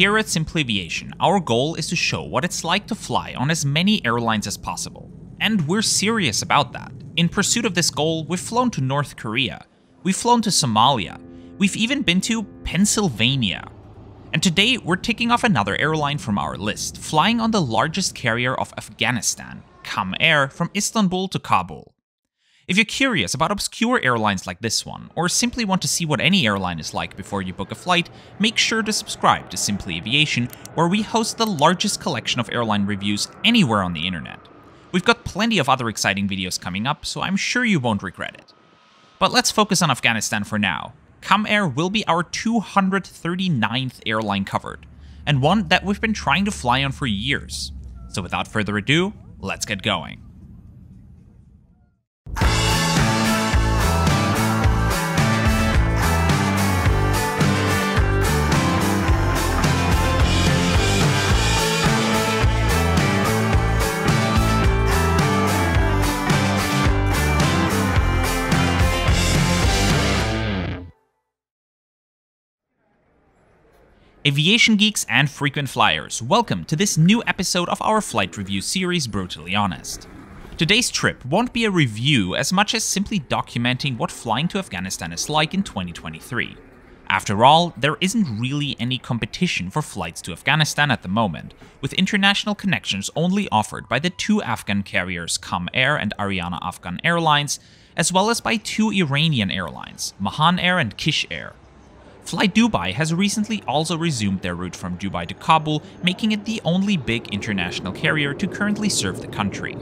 Here at Simply Aviation, our goal is to show what it's like to fly on as many airlines as possible. And we're serious about that. In pursuit of this goal, we've flown to North Korea, we've flown to Somalia, we've even been to Pennsylvania. And today, we're ticking off another airline from our list, flying on the largest carrier of Afghanistan, Kam Air, from Istanbul to Kabul. If you're curious about obscure airlines like this one, or simply want to see what any airline is like before you book a flight, make sure to subscribe to Simply Aviation, where we host the largest collection of airline reviews anywhere on the internet. We've got plenty of other exciting videos coming up, so I'm sure you won't regret it. But let's focus on Afghanistan for now. Kam Air will be our 239th airline covered, and one that we've been trying to fly on for years. So without further ado, let's get going. Aviation geeks and frequent flyers, welcome to this new episode of our flight review series Brutally Honest. Today's trip won't be a review as much as simply documenting what flying to Afghanistan is like in 2023. After all, there isn't really any competition for flights to Afghanistan at the moment, with international connections only offered by the two Afghan carriers Kam Air and Ariana Afghan Airlines, as well as by two Iranian airlines, Mahan Air and Kish Air, Fly Dubai has recently also resumed their route from Dubai to Kabul, making it the only big international carrier to currently serve the country.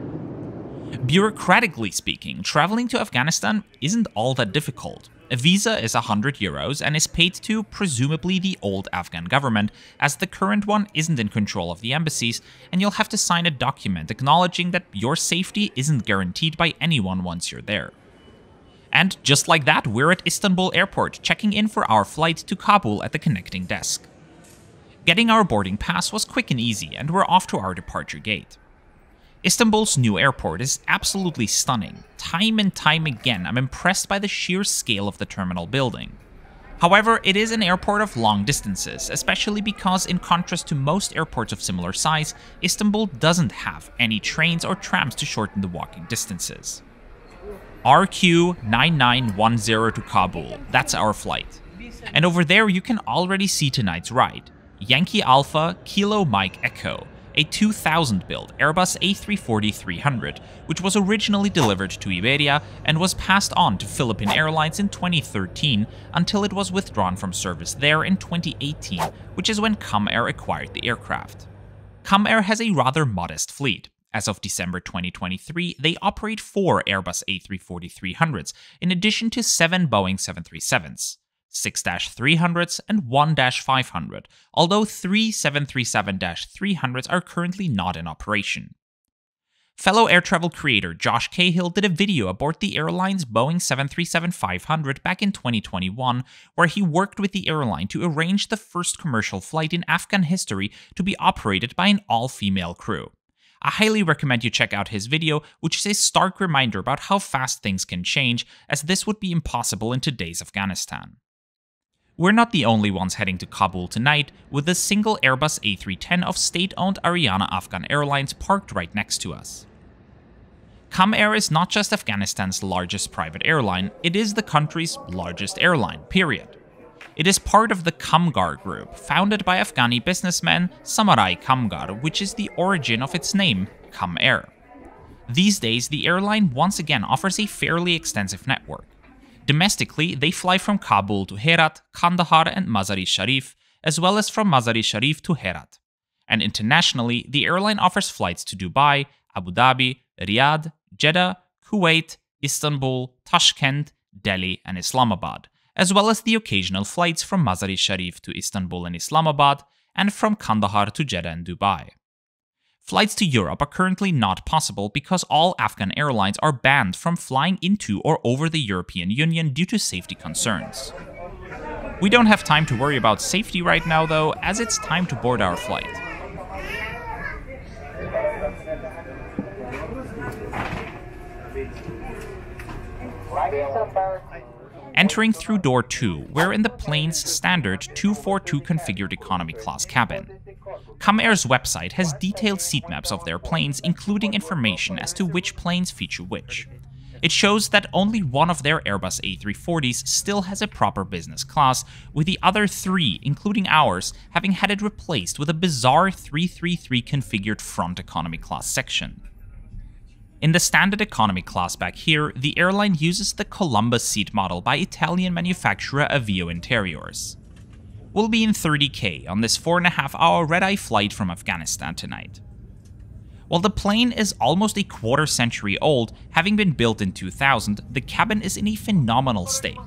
Bureaucratically speaking, traveling to Afghanistan isn't all that difficult. A visa is 100 euros and is paid to, presumably, the old Afghan government, as the current one isn't in control of the embassies, and you'll have to sign a document acknowledging that your safety isn't guaranteed by anyone once you're there. And just like that, we're at Istanbul airport, checking in for our flight to Kabul at the connecting desk. Getting our boarding pass was quick and easy, and we're off to our departure gate. Istanbul's new airport is absolutely stunning. Time and time again, I'm impressed by the sheer scale of the terminal building. However, it is an airport of long distances, especially because, in contrast to most airports of similar size, Istanbul doesn't have any trains or trams to shorten the walking distances. RQ9910 to Kabul. That's our flight. And over there you can already see tonight's ride. Yankee Alpha Kilo Mike Echo, a 2000 build Airbus A340-300, which was originally delivered to Iberia and was passed on to Philippine Airlines in 2013 until it was withdrawn from service there in 2018, which is when Kam Air acquired the aircraft. Kam Air has a rather modest fleet, as of December 2023, they operate four Airbus A340-300s, in addition to seven Boeing 737s, 6-300s, and 1-500, although three 737-300s are currently not in operation. Fellow air travel creator Josh Cahill did a video aboard the airline's Boeing 737-500 back in 2021, where he worked with the airline to arrange the first commercial flight in Afghan history to be operated by an all-female crew. I highly recommend you check out his video, which is a stark reminder about how fast things can change, as this would be impossible in today's Afghanistan. We're not the only ones heading to Kabul tonight, with a single Airbus A310 of state-owned Ariana Afghan Airlines parked right next to us. Kam Air is not just Afghanistan's largest private airline, it is the country's largest airline, period. It is part of the Kamgar Group, founded by Afghani businessman Zamarai Kamgar, which is the origin of its name, Kam Air. These days, the airline once again offers a fairly extensive network. Domestically, they fly from Kabul to Herat, Kandahar, and Mazar-i Sharif, as well as from Mazar-i Sharif to Herat. And internationally, the airline offers flights to Dubai, Abu Dhabi, Riyadh, Jeddah, Kuwait, Istanbul, Tashkent, Delhi, and Islamabad, as well as the occasional flights from Mazar-i Sharif to Istanbul and Islamabad, and from Kandahar to Jeddah and Dubai. Flights to Europe are currently not possible because all Afghan airlines are banned from flying into or over the European Union due to safety concerns. We don't have time to worry about safety right now though, as it's time to board our flight. Entering through door 2, we're in the plane's standard 242 configured economy class cabin. Kam Air's website has detailed seat maps of their planes, including information as to which planes feature which. It shows that only one of their Airbus A340s still has a proper business class, with the other three, including ours, having had it replaced with a bizarre 333 configured front economy class section. In the standard economy class back here, the airline uses the Columbus seat model by Italian manufacturer Avio Interiors. We'll be in 30k on this 4.5 hour red eye flight from Afghanistan tonight. While the plane is almost a quarter century old, having been built in 2000, the cabin is in a phenomenal state.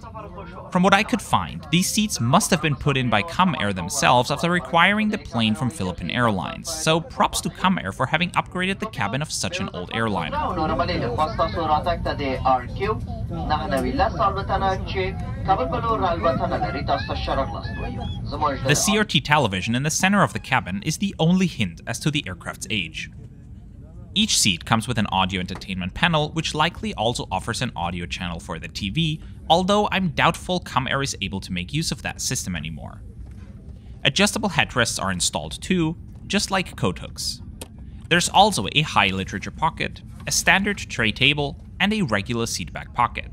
From what I could find, these seats must have been put in by Kam Air themselves after requiring the plane from Philippine Airlines, so props to Kam Air for having upgraded the cabin of such an old airliner. The CRT television in the center of the cabin is the only hint as to the aircraft's age. Each seat comes with an audio entertainment panel, which likely also offers an audio channel for the TV, although I'm doubtful Kam Air is able to make use of that system anymore. Adjustable headrests are installed too, just like coat hooks. There's also a high literature pocket, a standard tray table, and a regular seatback pocket.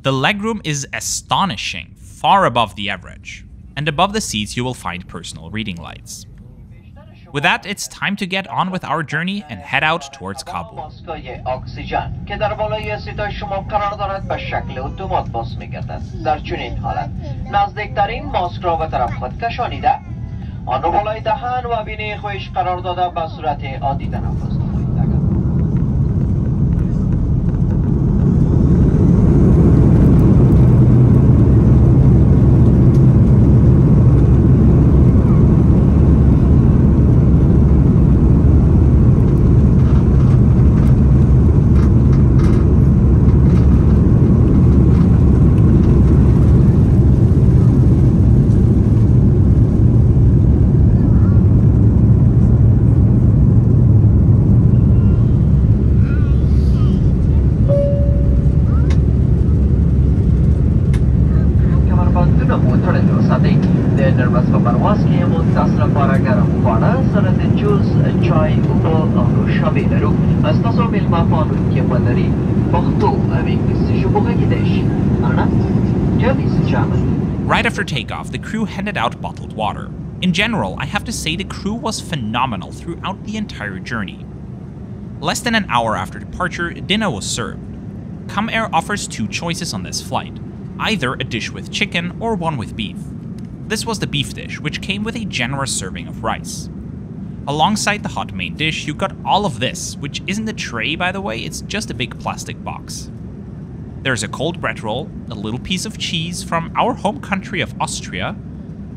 The legroom is astonishing, far above the average and above the seats you will find personal reading lights. With that, it's time to get on with our journey and head out towards Kabul. آن رو بالای دهن و بینی خودش قرار داده به صورت عادی تنفس Right after takeoff, the crew handed out bottled water. In general, I have to say the crew was phenomenal throughout the entire journey. Less than an hour after departure, dinner was served. Kam Air offers two choices on this flight, either a dish with chicken or one with beef. This was the beef dish, which came with a generous serving of rice. Alongside the hot main dish, you got all of this, which isn't a tray by the way, it's just a big plastic box. There's a cold bread roll, a little piece of cheese from our home country of Austria,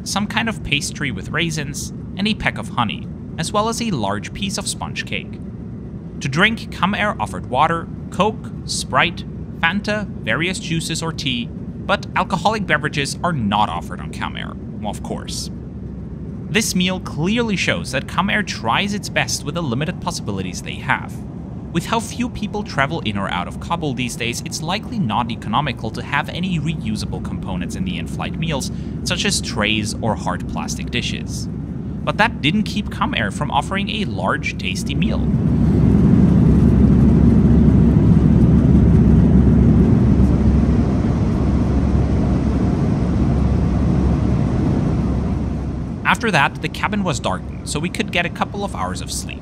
some kind of pastry with raisins, and a peck of honey, as well as a large piece of sponge cake. To drink, Kam Air offered water, Coke, Sprite, Fanta, various juices or tea, but alcoholic beverages are not offered on Kam Air, of course. This meal clearly shows that Kam Air tries its best with the limited possibilities they have. With how few people travel in or out of Kabul these days, it's likely not economical to have any reusable components in the in-flight meals, such as trays or hard plastic dishes. But that didn't keep Kam Air from offering a large, tasty meal. After that, the cabin was darkened, so we could get a couple of hours of sleep.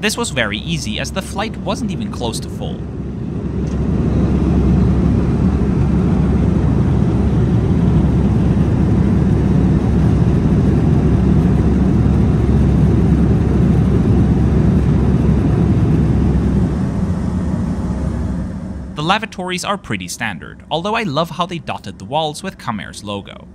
This was very easy as the flight wasn't even close to full. The lavatories are pretty standard, although I love how they dotted the walls with Kam Air's logo.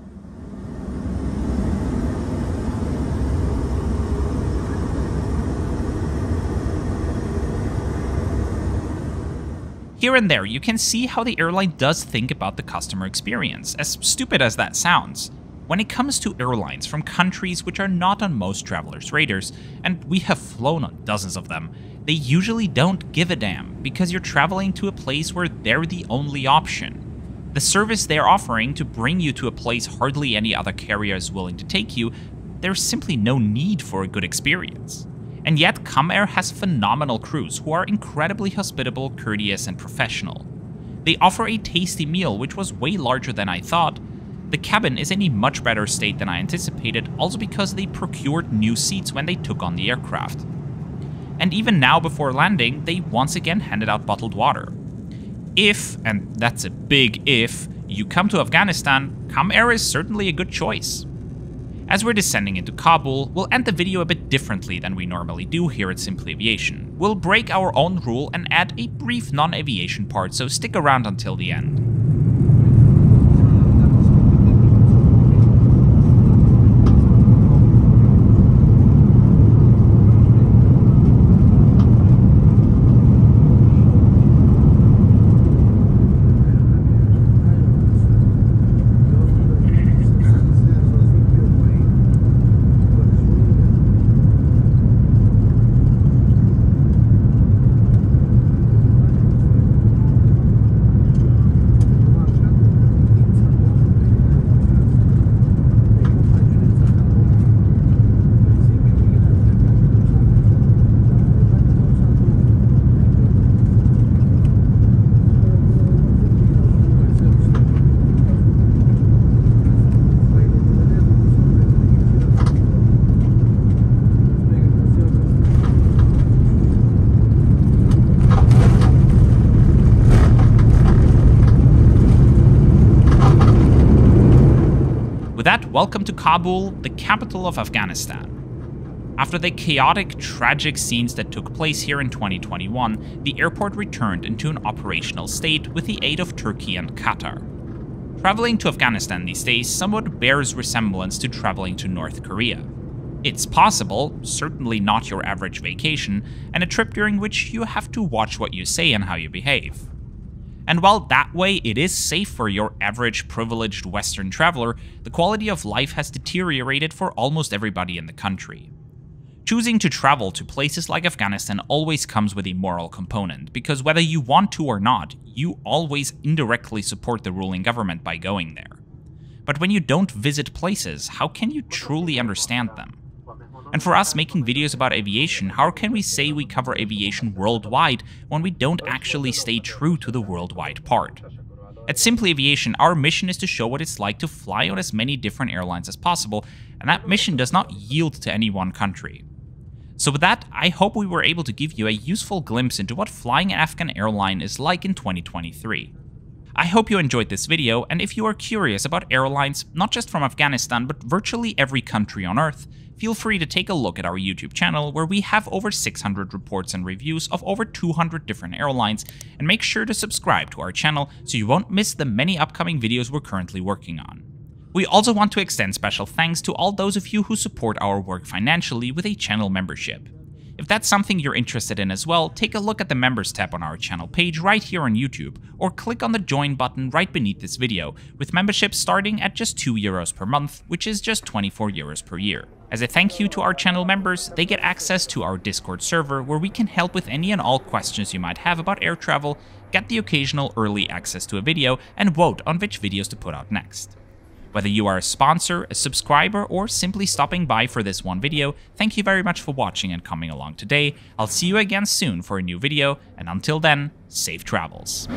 Here and there, you can see how the airline does think about the customer experience, as stupid as that sounds. When it comes to airlines from countries which are not on most travelers' radars, and we have flown on dozens of them, they usually don't give a damn because you're traveling to a place where they're the only option. The service they're offering to bring you to a place hardly any other carrier is willing to take you, there's simply no need for a good experience. And yet, Kam Air has phenomenal crews who are incredibly hospitable, courteous, and professional. They offer a tasty meal, which was way larger than I thought. The cabin is in a much better state than I anticipated, also because they procured new seats when they took on the aircraft. And even now, before landing, they once again handed out bottled water. If, and that's a big if, you come to Afghanistan, Kam Air is certainly a good choice. As we're descending into Kabul, we'll end the video a bit differently than we normally do here at Simply Aviation. We'll break our own rule and add a brief non-aviation part, so stick around until the end. With that, welcome to Kabul, the capital of Afghanistan. After the chaotic, tragic scenes that took place here in 2021, the airport returned into an operational state with the aid of Turkey and Qatar. Traveling to Afghanistan these days somewhat bears resemblance to traveling to North Korea. It's possible, certainly not your average vacation, and a trip during which you have to watch what you say and how you behave. And while that way it is safe for your average privileged Western traveler, the quality of life has deteriorated for almost everybody in the country. Choosing to travel to places like Afghanistan always comes with a moral component, because whether you want to or not, you always indirectly support the ruling government by going there. But when you don't visit places, how can you truly understand them? And for us making videos about aviation, how can we say we cover aviation worldwide when we don't actually stay true to the worldwide part? At Simply Aviation, our mission is to show what it's like to fly on as many different airlines as possible, and that mission does not yield to any one country. So with that, I hope we were able to give you a useful glimpse into what flying an Afghan airline is like in 2023. I hope you enjoyed this video, and if you are curious about airlines, not just from Afghanistan, but virtually every country on Earth, feel free to take a look at our YouTube channel where we have over 600 reports and reviews of over 200 different airlines, and make sure to subscribe to our channel so you won't miss the many upcoming videos we're currently working on. We also want to extend special thanks to all those of you who support our work financially with a channel membership. If that's something you're interested in as well, take a look at the members tab on our channel page right here on YouTube, or click on the join button right beneath this video, with memberships starting at just 2 euros per month, which is just 24 euros per year. As a thank you to our channel members, they get access to our Discord server where we can help with any and all questions you might have about air travel, get the occasional early access to a video, and vote on which videos to put out next. Whether you are a sponsor, a subscriber, or simply stopping by for this one video, thank you very much for watching and coming along today. I'll see you again soon for a new video, and until then, safe travels.